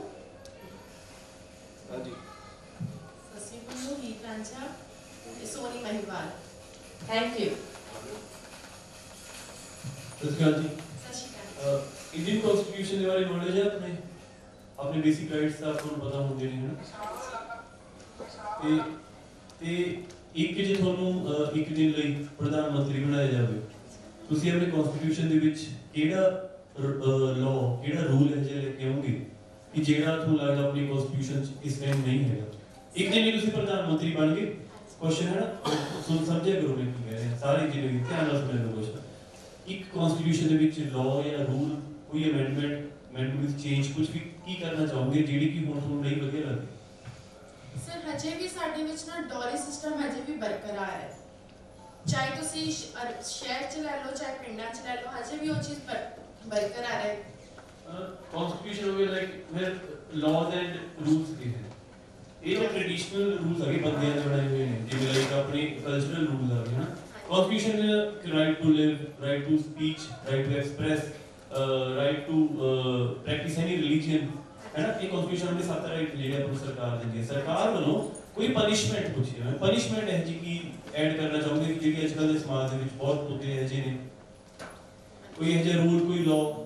ਹਾਂਜੀ। ਸੱਸੀ ਪੁੰਨੂ ਹੀਰ ਰਾਂਝਾ ਸੋਨੀ ਮਹਿਵਾਲ। ਥੈਂਕ ਯੂ ਸਤਿ ਸ਼੍ਰੀ ਅਕਾਲ ਜੀ। ਸਤਿ ਸ਼੍ਰੀ ਅਕਾਲ। ਇੰਡੀਅਨ ਕਨਸਟੀਟਿਊਸ਼ਨ ਦੇ ਬਾਰੇ ਨੌਲੇਜ ਹੈ ਆਪਣੇ? ਆਪਣੇ ਬੇਸਿਕ ਰਾਈਟਸ ਤਾਂ ਆਪਾਂ ਨੂੰ ਪਤਾ ਹੁੰਦੇ ਨੇ? ਹਨਾ ਤੇ ਤੇ ਇੱਕ ਜੇ ਤੁਹਾਨੂੰ ਇੱਕ ਦਿਨ ਲਈ ਪ੍ਰਧਾਨ ਮੰਤਰੀ ਬਣਾਇਆ ਜਾਵੇ ਤੁਸੀਂ ਆਪਣੇ ਕਨਸਟੀਟਿਊਸ਼ਨ ਦੇ ਵਿੱਚ ਕਿਹੜਾ ਲਾਅ ਕਿਹੜਾ ਰੂਲ ਹੈ ਜਿਹੜਾ ਲੈ ਕੇ ਆਉਂਗੇ ਕਿ ਜਿਹੜਾ ਤੁਹਾਨੂੰ ਲੱਗਦਾ ਆਪਣੀ ਕਨਸਟੀਟਿਊਸ਼ਨ 'ਚ ਇਸ ਟਾਈਮ ਨਹੀਂ ਹੈਗਾ? ਇੱਕ ਦਿਨ ਲਈ ਤੁਸੀਂ ਪ੍ਰਧਾਨ ਮੰਤਰੀ ਬਣ ਗਏ ਕੁਐਸਚਨ ਹੈ ਨਾ, ਸੁਣ ਸਮਝਿਆ ਕਰੋ ਮੈਂ ਕੀ ਕਹਿ ਰਿਹਾ, ਸਾਰੀ ਜ਼ਿੰਦਗੀ ਧਿਆਨ ਨਾਲ ਸੁਣਿਆ ਕਰੋ ਕੁਐਸਚਨ ਇੱਕ ਕਨਸਟੀਟਿਊਸ਼ਨ ਦੇ ਵਿੱਚ ਲਾਅ ਜਾਂ ਰੂਲ ਕੋਈ ਅਮੈਂਡਮੈਂਟ ਅਮੈਂਡਮੈਂਟ ਵਿੱਚ ਚੇਂਜ ਕੁਝ ਵੀ ਕੀ ਕਰਨਾ ਚਾਹੋਗੇ, ਜਿਹੜੀ ਕਿ ਹੁਣ ਤੁਹਾਨੂੰ ਨਹੀਂ ਵਧੀਆ ਲੱਗਦੀ? ਸਰ ਹਜੇ ਵੀ ਸਾਡੇ ਵਿੱਚ ਨਾ ਡੋਰੀ ਸਿਸਟਮ ਹਜੇ ਵੀ ਬਰਕਰਾਰ ਹੈ। ਚਾਹੇ ਤੁਸੀਂ ਸ਼- ਅਰ- ਸ਼ਹਿਰ ਚ ਲੈ ਲਓ ਚਾਹੇ ਪਿੰਡਾਂ ਚ ਲੈ ਲਓ ਹਜੇ ਵੀ ਉਹ ਚੀਜ਼ ਬਰ- ਬਰਕਰਾਰ ਹੈ। ਕਨਸਟੀਟਿਊਸ਼ਨ ਹੋਵੇ ਲਾਈਕ ਫਿਰ ਲਾਜ਼ ਐਂਡ ਰੂਲਸ ਕੀ ਹੈ ਇਹ ਤਾਂ ਟ੍ਰੈਡੀਸ਼ਨਲ ਰੂਲਸ ਹੈਗੇ ਬੰਦਿਆਂ ਦੇ ਬਣਾਏ ਹੋਏ ਨੇ। ਜਿਵੇਂ ਲਾਈਕ ਆਪਣੇ ਕਲਚਰਲ ਰੂਲਸ ਆ ਗਏ ਨਾ constitution right to live right to speech right to express right to practice any religion ਹੈ ਨਾ ਇਹ ਕਨਸਟੀਟਿਊਸ਼ਨ ਦੇ ਸੱਤ ਰਾਈਟ ਜਿਹੜੇ ਆਪਣੀ ਸਰਕਾਰ ਦਿੰਦੀ ਹੈ ਸਰਕਾਰ ਵੱਲੋਂ ਕੋਈ ਪਨਿਸ਼ਮੈਂਟ ਪੁੱਛੀ ਹੈ ਪਨਿਸ਼ਮੈਂਟ ਹੈ ਜੀ ਕੀ ਐਡ ਕਰਨਾ ਚਾਹੁੰਦੇ ਕਿ ਜਿਹੜੀ ਅੱਜਕੱਲ ਦੇ ਸਮਾਜ ਦੇ ਵਿੱਚ ਬਹੁਤ ਮੁੱਦੇ ਹੈ ਜਿਹੇ ਨੇ ਕੋਈ ਇਹੋ ਜਿਹਾ ਰੂਲ ਕੋਈ ਲਾਅ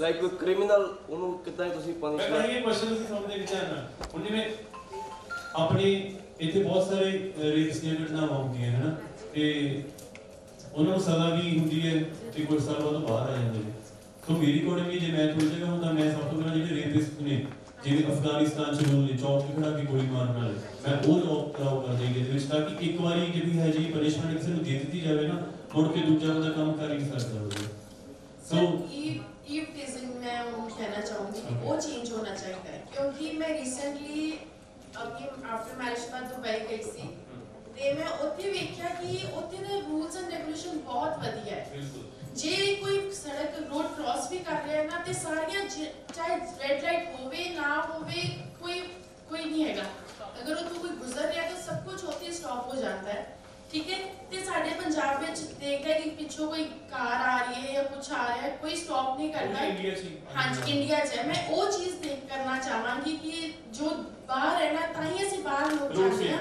ਲਾਈਕ ਕੋਈ ਕ੍ਰਿਮੀਨਲ ਉਹਨੂੰ ਕਿੱਦਾਂ ਤੁਸੀਂ ਮੈਂ ਪਨਿਸ਼ ਕਹਿੰਦਾ ਇਹ ਕੁਐਸਚਨ ਤੁਸੀਂ ਸਮਝਦੇ ਵਿਚਾਰ ਨਾਲ ਹੁਣ ਜਿਵੇਂ ਆਪਣੇ ਇੱਥੇ ਬਹੁਤ ਸਾਰੇ ਰੇਪ ਦੀਆਂ ਘਟਨਾਵਾਂ ਹੁੰਦੀਆਂ ਹਨ ਤੇ ਉਹਨਾਂ ਨੂੰ ਸਜ਼ਾ ਵੀ ਹੁੰਦੀ ਹੈ ਤੇ ਕੁਝ ਸਾਲ ਬਾਅਦ ਬਾਹਰ ਆ ਜਾਂਦੇ ਨੇ। ਸੋ ਮੇਰੀ ਅਕੋਰਡਿੰਗਲੀ ਜੇ ਮੈਂ ਤੁਹਾਡੀ ਜਗ੍ਹਾ ਹੁੰਦਾ ਮੈਂ ਸਭ ਤੋਂ ਪਹਿਲਾਂ ਜਿਹੜੇ ਰੇਪਿਸਟ ਨੇ ਜਿਵੇਂ ਅਫਗਾਨਿਸਤਾਨ ਚ ਰੂਲ ਨੇ ਚੌਕ ਤੇ ਖੜਾ ਕੇ ਗੋਲੀ ਮਾਰਨ ਵਾਲੇ ਮੈਂ ਉਹ ਲੋਕ ਕਰਾਉ ਕਰ ਦੇਂਗੇ ਇਹਦੇ ਵਿੱਚ ਤਾਂ ਕਿ ਇੱਕ ਵਾਰੀ ਜਿਹੜੀ ਹੈ ਜੀ ਪਨਿਸ਼ਮੈਂਟ ਕਿਸੇ ਨੂੰ ਦੇ ਦਿੱਤੀ ਜਾਵੇ ਨਾ ਮੁੜ ਕੇ ਦੂਜਾ ਬੰਦਾ ਕੰਮ ਕਰ ਹੀ ਨਹੀਂ ਸਕਦਾ ਹੋਵੇ ਸੋ ਸੋ ਈਵ ਟੀਜ਼ਿੰਗ ਮੈਂ ਉਹ ਕਹਿਣਾ ਚਾਹੂੰਗੀ ਕਿ ਉਹ ਚੇਂਜ ਹੋਣਾ ਚਾਹੀਦਾ ਹੈ ਕਿਉਂਕਿ ਮੈਂ ਰੀਸੈਂਟਲੀ ਆਪਣੀ ਆਫਟਰ ਮੈਰਿਜ ਬਾਅਦ ਦੁਬਈ ਗਈ ਸੀ ਤੇ ਮੈਂ ਉੱਥੇ ਵੇਖਿਆ ਕਿ ਉੱਥੇ ਦੇ ਰੂਲਸ ਐਂਡ ਰੈਗੂਲੇਸ਼ਨ ਬਹੁਤ ਵਧੀਆ ਹੈ। ਜੇ ਕੋਈ ਸੜਕ ਰੋਡ ਕ੍ਰਾਸ ਵੀ ਕਰ ਰਿਹਾ ਹੈ ਨਾ ਤੇ ਸਾਰੀਆਂ ਚਾਹੇ ਰੈਡ ਲਾਈਟ ਹੋਵੇ ਨਾ ਹੋਵੇ ਕੋਈ ਕੋਈ ਨਹੀਂ ਹੈਗਾ। ਅਗਰ ਉਹ ਕੋਈ ਗੁਜ਼ਰ ਰਿਹਾ ਤਾਂ ਸਭ ਕੁਝ ਉੱਥੇ ਸਟਾਪ ਹੋ ਜਾਂਦਾ ਹੈ। ਠੀਕ ਹੈ? ਤੇ ਸਾਡੇ ਪੰਜਾਬ ਵਿੱਚ ਦੇਖ ਲਿਆ ਕਿ ਪਿੱਛੋਂ ਕੋਈ ਕਾਰ ਆ ਰਹੀ ਹੈ ਜਾਂ ਕੁਝ ਆ ਰਿਹਾ ਹੈ ਕੋਈ ਸਟਾਪ ਨਹੀਂ ਕਰਦਾ ਹੈ। ਇੰਡੀਆ। ਹਾਂਜੀ ਇੰਡੀਆ 'ਚ ਹੈ। ਮੈਂ ਉਹ ਚੀਜ਼ ਦੇਖ ਕਰਨਾ ਚਾਹਾਂਗੀ ਕਿ ਜੋ ਬਾਹਰ ਹੈ ਨਾ ਤਾਂ ਹੀ ਅਸੀਂ ਬਾਹਰ ਲੋਕ ਜਾਂਦੇ ਹਾਂ।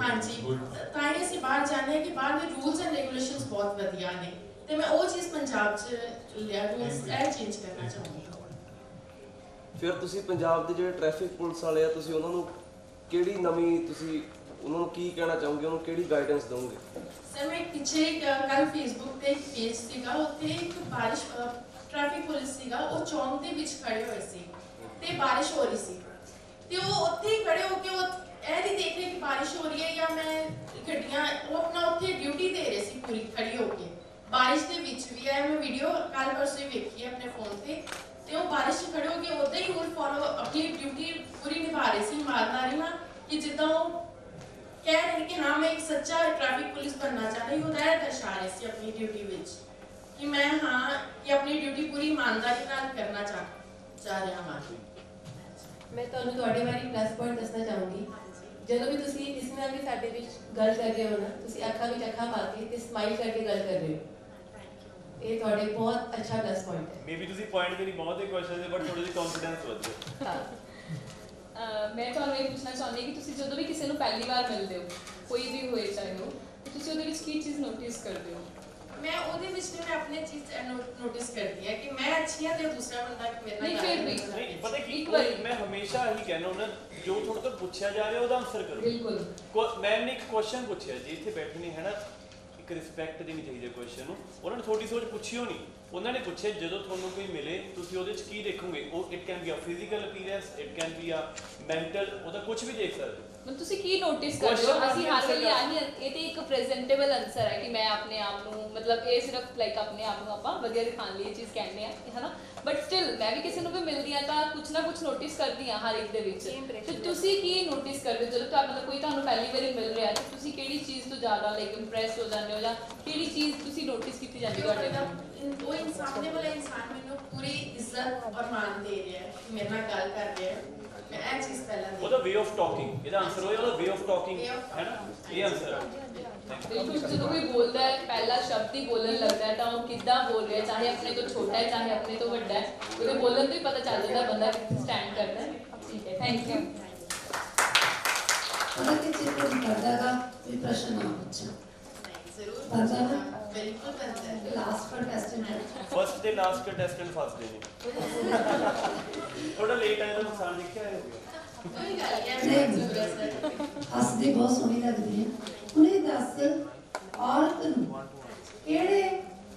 ਹਾਂਜੀ. ਤਾਂ ਹੀ ਅਸੀਂ ਬਾਹਰ ਜਾਂਦੇ ਹਾਂ ਕਿ ਬਾਹਰ ਦੇ ਰੂਲਸ ਐਂਡ ਰੈਗੂਲੇਸ਼ਨਸ ਬਹੁਤ ਵਧੀਆ ਨੇ। ਤੇ ਮੈਂ ਉਹ ਚੀਜ਼ ਪੰਜਾਬ 'ਚ ਲਿਆ ਰੂਲਸ ਇਹ ਚੇਂਜ ਕਰਨਾ ਚਾਹੁੰਦੀ ਹਾਂ ਫਿਰ ਤੁਸੀਂ ਪੰਜਾਬ ਦੇ ਜਿਹੜੇ ਟ੍ਰੈਫਿਕ ਪੁਲਿਸ ਵਾਲੇ ਆ ਤੁਸੀਂ ਉਹਨਾਂ ਨੂੰ ਕਿਹੜੀ ਨਵੀਂ ਤੁਸੀਂ ਉਹਨਾਂ ਨੂੰ ਕੀ ਕਹਿਣਾ ਚਾਹੋਗੇ? ਉਹਨੂੰ ਕਿਹੜੀ ਗਾਈਡੈਂਸ ਦਿਓਗੇ ਸਰ ਮੈਂ ਪਿੱਛੇ ਕੱਲ ਫੇਸਬੁੱਕ ਤੇ ਇੱਕ ਪੇਜ ਸੀਗਾ, ਉੱਥੇ ਇੱਕ ਬਾਰਿਸ਼ ਟ੍ਰੈਫਿਕ ਪੁਲਿਸ ਸੀਗਾ, ਉਹ ਚੌਂਕ ਦੇ ਵਿੱਚ ਖੜੇ ਹੋਏ ਸੀ ਤੇ ਬਾਰਿਸ਼ ਹੋ ਰਹੀ ਸੀ। ਤੇ ਉਹ ਉੱਥੇ ਹੀ ਖੜੇ ਹੋ ਕੇ ਉਹ ਇਹ ਨਹੀਂ ਦੇਖ ਰਹੇ ਕਿ ਬਾਰਿਸ਼ ਹੋ ਰਹੀ ਹੈ ਜਾਂ ਮੈਂ ਗੱਡੀਆਂ, ਉਹ ਆਪਣਾ ਉੱਥੇ ਡਿਊਟੀ ਦੇ ਰਹੇ ਸੀ ਪੂਰੀ, ਖੜੀ ਹੋ ਕੇ। ਬਾਰਿਸ਼ ਦੇ ਵਿੱਚ ਵੀ ਹੈ, ਮੈਂ ਵੀਡੀਓ ਕੱਲ ਪਰਸੋਂ ਹੀ ਵੇਖੀ ਹੈ ਆਪਣੇ ਫੋਨ ਤੇ। ਤੇ ਉਹ ਬਾਰਿਸ਼ ਖੜੇ ਹੋ ਕੇ ਉਦਾਂ ਹੀ ਰੂਲ ਫੋਲੋ ਆਪਣੀ ਡਿਊਟੀ ਪੂਰੀ ਨਿਭਾ ਰਹੇ ਸੀ ਇਮਾਨਦਾਰੀ ਨਾਲ ਕਿ ਜਿੱਦਾਂ ਉਹ ਕਹਿ ਰਹੇ ਨੇ ਕਿ ਹਾਂ ਮੈਂ ਇੱਕ ਸੱਚਾ ਟ੍ਰੈਫਿਕ ਪੁਲਿਸ ਬਣਨਾ ਚਾਹ ਰਹੀ ਹਾਂ ਉਹ ਦਰਸਾ ਰਹੇ ਸੀ ਆਪਣੀ ਡਿਊਟੀ ਵਿੱਚ ਕਿ ਮੈਂ ਹਾਂ ਕਿ ਆਪਣੀ ਡਿਊਟੀ ਪੂਰੀ ਇਮਾਨਦਾਰੀ ਨਾਲ ਕਰਨਾ ਚਾਹ ਚਾਹ ਰਿਹਾ ਹਾਂ। ਮੈਂ ਤੁਹਾਨੂੰ ਤੁਹਾਡੇ ਬਾਰੇ ਪਲੱਸ ਪੁਆਇੰਟ ਦੱਸਣਾ ਚਾਹੂੰਗੀ। ਜਦੋਂ ਵੀ ਤੁਸੀਂ ਇਸ ਨਾਲ ਵੀ ਸਾਡੇ ਵਿੱਚ ਗੱਲ ਕਰ ਰਹੇ ਹੋ ਨਾ ਤੁਸੀਂ ਅੱਖਾਂ ਵਿੱਚ ਅੱਖਾਂ ਪਾ ਕੇ ਤੇ ਸਮਾਈਲ ਕਰਕੇ ਗੱਲ ਕਰ ਰਹੇ ਹੋ। ਇਹ ਤੁਹਾਡੇ ਬਹੁਤ ਅੱਛਾ ਪਲੱਸ ਪੁਆਇੰਟ ਹੈ। ਮੇਬੀ ਤੁਸੀਂ ਪੁਆਇੰਟ ਨਹੀਂ ਬਹੁਤ ਹੀ ਕੁਐਸਚਨ ਦੇ ਬਟ ਥੋੜੀ ਜਿਹੀ ਕੌਨਫੀਡੈਂਸ ਹਾਂ। ਅਹ ਮੈਂ ਤੁਹਾਨੂੰ ਇਹ ਪੁੱਛਣਾ ਚਾਹੁੰਦੀ ਹਾਂ ਕਿ ਤੁਸੀਂ ਜਦੋਂ ਵੀ ਕਿਸੇ ਨੂੰ ਪਹਿਲੀ ਵਾਰ ਮਿਲਦੇ ਹੋ ਕੋਈ ਵੀ ਹੋਏ ਚਾਹੇ ਉਹ ਤੇ ਤੁਸੀਂ ਉਹਦੇ ਵਿੱਚ ਕੀ ਚੀਜ਼ ਨੋਟਿਸ ਕਰਦੇ ਹੋ? ਮੈਂ ਉਹਦੇ ਵਿੱਚ ਵੀ ਮੈਂ ਆਪਣੀ ਚੀਜ਼ ਨੋਟਿਸ ਕਰਦੀ ਹੈ ਕਿ ਮੈਂ ਅੱਛੀ ਹਾਂ ਤੇ ਦੂਸਰਾ ਬੰਦਾ ਮੇਰੇ ਨਾਲ ਨਹੀਂ, ਫਿਰ ਵੀ। ਨਹੀਂ ਪਤਾ ਕੀ। ਮੈਂ ਹਮੇਸ਼ਾ ਹੀ ਕਹਿੰਦਾ ਹੁੰਦਾ ਜੋ ਤੁਹਾਡੇ ਤੋਂ ਪੁੱਛਿਆ ਜਾ ਰਿਹਾ ਉਹਦਾ ਆਨਸਰ ਕਰੋ। ਬਿਲਕੁਲ। ਮੈਂ ਨੇ ਇੱਕ ਕੁਐਸਚਨ ਪੁੱਛਿਆ ਜੀ ਇੱਥੇ ਬੈਠੇ ਨੇ ਹੈ ਨਾ ਇੱਕ ਰਿਸਪੈਕਟ ਦੇਣੀ ਚਾਹੀਦੀ ਹੈ ਕੁਐਸਚਨ ਨੂੰ। ਉਹਨਾਂ ਨੇ ਤੁਹਾਡੀ ਸੋਚ ਪੁੱਛੀ ਹੋਣੀ। ਉਹਨਾਂ ਨੇ ਪੁੱਛਿਆ ਜਦੋਂ ਤੁਹਾਨੂੰ ਕੋਈ ਮਿਲੇ ਤੁਸੀਂ ਉਹਦੇ ਚ ਕੀ ਦੇਖੋਗੇ? ਉਹ it can be a physical appearance it can be a mental ਉਹਦਾ ਕੁਝ ਵੀ ਦੇਖ ਸਕਦੇ ਹੋ। ਮਤਲਬ ਤੁਸੀਂ ਕੀ ਨੋਟਿਸ ਕਰਦੇ ਹੋ? Question ਅਸੀਂ ਹਾਸਲ ਦਾ- ਆਹੀ ਇਹ ਤੇ ਇੱਕ ਪ੍ਰੈਜ਼ੈਂਟੇਬਲ ਆਨਸਰ ਹੈ ਕਿ ਮੈਂ ਆਪਣੇ ਆਪ ਨੂੰ ਮਤਲਬ ਇਹ ਸਿਰਫ ਲਾਈਕ ਆਪਣੇ ਆਪ ਨੂੰ ਆਪਾਂ ਵਧੀਆ ਦਿਖਾਉਣ ਲਈ ਇਹ ਚੀਜ਼ ਕਹਿੰਦੇ ਆ ਹਨਾ? ਬਟ ਸਟਿਲ ਮੈਂ ਵੀ ਕਿਸੇ ਨੂੰ ਵੀ ਮਿਲਦੀ ਆ ਤਾਂ ਕੁਝ ਨਾ ਕੁਝ ਨੋਟਿਸ ਕਰਦੀ ਆ ਹਰ ਇੱਕ ਦੇ ਵਿੱਚ। ਤੇ ਤੁਸੀਂ ਕੀ ਨੋਟਿਸ ਕਰਦੇ ਹੋ? ਜਦੋਂ ਤੁਹਾਨੂੰ ਮਤਲਬ ਕੋਈ ਤੁਹਾਨੂੰ ਪਹਿਲੀ ਵਾਰੀ ਮਿਲ ਰਿਹਾ ਤੇ ਤੁਸੀਂ ਕਿਹੜੀ ਚੀਜ਼ ਤੋਂ ਜ਼ਿਆਦਾ ਲਾਈਕ ਇੰਪ੍ਰੈਸ ਹੋ ਜਾਂਦੇ ਹੋ ਜਾਂ ਕਿਹੜੀ ਚੀਜ਼ ਤੁਸੀਂ ਨੋਟਿਸ ਕੀਤੀ ਜਾਂਦੀ ਹੈ ਤੁਹਾਡੇ ਨਾਲ? ਉਹ ਇਨਸਾਨ ਵਾਲਾ ਇਨਸਾਨ ਮੈਨੂੰ ਪੂਰੀ ਇੱਜ਼ਤ ਔਰ ਮਾਣ ਦੇ ਰਿਹਾ ਹੈ ਕਿ ਮੇਰੇ ਨਾਲ ਗੱਲ ਕਰ ਰਿਹਾ ਹੈ ਮੈਂ ਇਹ ਚੀਜ਼ ਪਹਿਲਾਂ ਦੀ ਉਹਦਾ ਵੇ ਆਫ ਟਾਕਿੰਗ ਇਹਦਾ ਆਨਸਰ ਹੋਇਆ ਉਹਦਾ way of talking Way of ਹੈ ਨਾ ਇਹ ਆਨਸਰ ਹੈ ਬਿਲਕੁਲ ਜਦੋਂ ਕੋਈ ਬੋਲਦਾ ਹੈ ਪਹਿਲਾ ਸ਼ਬਦ ਹੀ ਬੋਲਣ ਲੱਗਦਾ ਹੈ ਤਾਂ ਉਹ ਕਿੱਦਾਂ ਬੋਲ ਰਿਹਾ ਹੈ ਚਾਹੇ ਆਪਣੇ ਤੋਂ ਛੋਟਾ ਹੈ ਚਾਹੇ ਆਪਣੇ ਤੋਂ ਵੱਡਾ ਹੈ ਉਹਦੇ ਬੋਲਣ ਤੋਂ ਹੀ ਪਤਾ ਚੱਲ ਜਾਂਦਾ ਬੰਦਾ ਕਿੱਥੇ ਸਟੈਂਡ ਕਰਦਾ ਹੈ ਠੀਕ ਹੈ ਥੈਂਕ ਯੂ ਪਤਾ ਕਿ ਚਿੱਤ ਨਹੀਂ ਕਰਦਾਗਾ ਕੋਈ ਪ੍ਰਸ਼ਨ ਨਾ ਪੁੱਛਾਂ ਜ਼ਰੂਰ ਪਤਾ ਨਾ? ਬਿਲਕੁਲ ਬੰਦਾ ਹੈ ਲਾਸਟ ਪਰ ਟੈਸਟ ਹੈ ਫਸਟ ਤੇ ਲਾਸਟ ਕੰਟੈਸਟੈਂਟ ਫਸਟ ਦੇ ਨੇ ਥੋੜਾ ਲੇਟ ਆਇਆ ਤਾਂ ਨੁਕਸਾਨ ਦੇਖਿਆ ਹੈ ਕੋਈ ਗੱਲ ਨਹੀਂ ਨਹੀਂ। ਹੈ ਜ਼ਰੂਰ ਸਰ ਹੱਸਦੀ ਬਹੁਤ ਸੋਹਣੀ ਲੱਗਦੀ ਹੈ। ਉਹਨੇ ਦੱਸ ਔਰਤ ਨੂੰ ਕਿਹੜੇ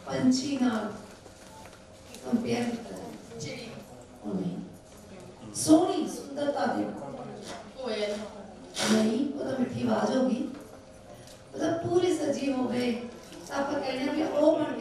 ਪੰਛੀ ਨਾਲ ਕੰਪੇਅਰ ਕੀਤਾ ਹੈ? ਚਿੜੀ ਉਹਨੇ ਸੋਹਣੀ ਸੁੰਦਰਤਾ ਦੇ। ਕੋਇਲ ਨਹੀਂ ਉਹਦਾ ਮਿੱਠੀ ਆਵਾਜ਼ ਹੋਗੀ ਹੋਵੇ ਤਾਂ ਆਪਾਂ ਕਹਿੰਦੇ ਵੀ ਉਹ ਬਣ